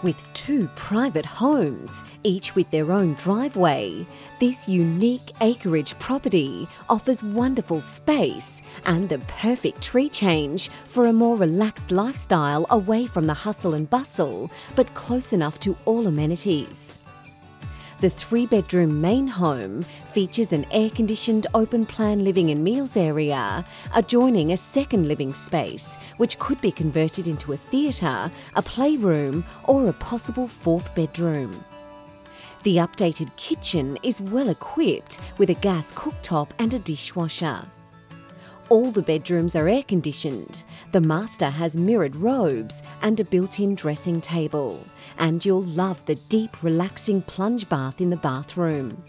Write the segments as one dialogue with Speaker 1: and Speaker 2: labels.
Speaker 1: With two private homes, each with their own driveway, this unique acreage property offers wonderful space and the perfect tree change for a more relaxed lifestyle away from the hustle and bustle, but close enough to all amenities. The three bedroom main home features an air conditioned open plan living and meals area, adjoining a second living space, which could be converted into a theatre, a playroom, or a possible fourth bedroom. The updated kitchen is well equipped with a gas cooktop and a dishwasher. All the bedrooms are air conditioned. The master has mirrored robes and a built in dressing table. And you'll love the deep, relaxing plunge bath in the bathroom.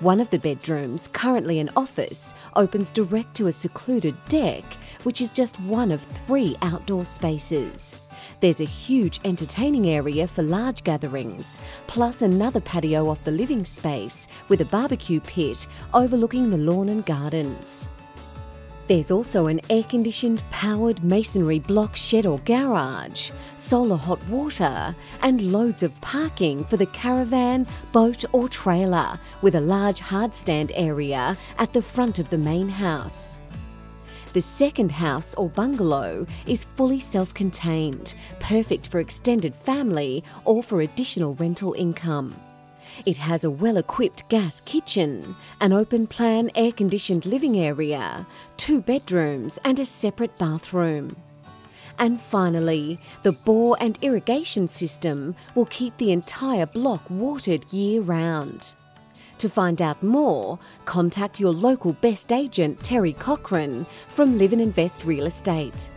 Speaker 1: One of the bedrooms, currently an office, opens direct to a secluded deck, which is just one of three outdoor spaces. There's a huge entertaining area for large gatherings, plus another patio off the living space with a barbecue pit overlooking the lawn and gardens. There's also an air conditioned powered masonry block shed or garage, solar hot water, and loads of parking for the caravan, boat, or trailer, with a large hardstand area at the front of the main house. The second house or bungalow is fully self contained, perfect for extended family or for additional rental income. It has a well equipped gas kitchen, an open plan air conditioned living area, two bedrooms, and a separate bathroom. And finally, the bore and irrigation system will keep the entire block watered year round. To find out more, contact your local best agent Terry Cochran from Live and Invest Real Estate.